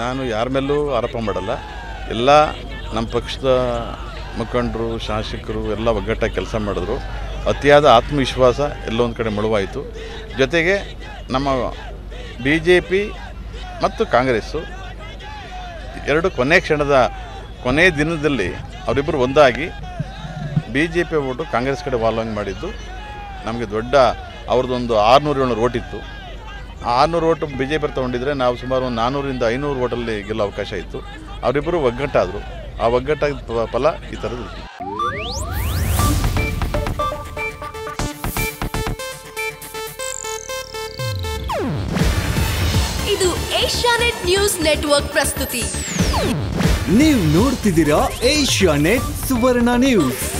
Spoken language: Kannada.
ನಾನು ಯಾರ ಮೇಲೂ ಆರೋಪ ಮಾಡಲ್ಲ. ಎಲ್ಲ ನಮ್ಮ ಪಕ್ಷದ ಮುಖಂಡರು, ಶಾಸಕರು ಎಲ್ಲ ಒಗ್ಗಟ್ಟಾಗಿ ಕೆಲಸ ಮಾಡಿದ್ರು. ಅತಿಯಾದ ಆತ್ಮವಿಶ್ವಾಸ ಎಲ್ಲೊಂದು ಕಡೆ ಮುಳುವಾಯಿತು. ಜೊತೆಗೆ ನಮ್ಮ ಬಿ ಜೆ ಪಿ ಮತ್ತು ಕಾಂಗ್ರೆಸ್ಸು ಎರಡು ಕೊನೆ ಕ್ಷಣದ ಕೊನೆಯ ದಿನದಲ್ಲಿ ಅವರಿಬ್ಬರು ಒಂದಾಗಿ B J P vote Congress ಕಡೆ ವಾಲೋಂಗ್ ಮಾಡಿದ್ದು. ನಮಗೆ ದೊಡ್ಡ ಅವ್ರದ್ದೊಂದು ಆರುನೂರು ಏಳ್ನೂರು ಓಟ್ ಇತ್ತು ಆ ಆರುನೂರು ಓಟು ಬಿ ಜೆ ಪಿ ತೊಗೊಂಡಿದ್ರೆ ನಾವು ಸುಮಾರು ಒಂದು ನಾನ್ನೂರಿಂದ ಐನೂರು ಓಟಲ್ಲಿ ಗೆಲ್ಲೋ ಅವಕಾಶ ಇತ್ತು. ಅವರಿಬ್ಬರು ಒಗ್ಗಟ್ಟಾದರು. ಆ ಒಗ್ಗಟ್ಟಾದ ಫಲ ಈ ಥರದ್ದು ಇದು ಏಷ್ಯಾನೆಟ್ ನ್ಯೂಸ್ ನೆಟ್ವರ್ಕ್ ಪ್ರಸ್ತುತಿ. ನೀವು ನೋಡ್ತಿದ್ದೀರಾ ಏಷ್ಯಾ ನೆಟ್ ಸುವರ್ಣ ನ್ಯೂಸ್.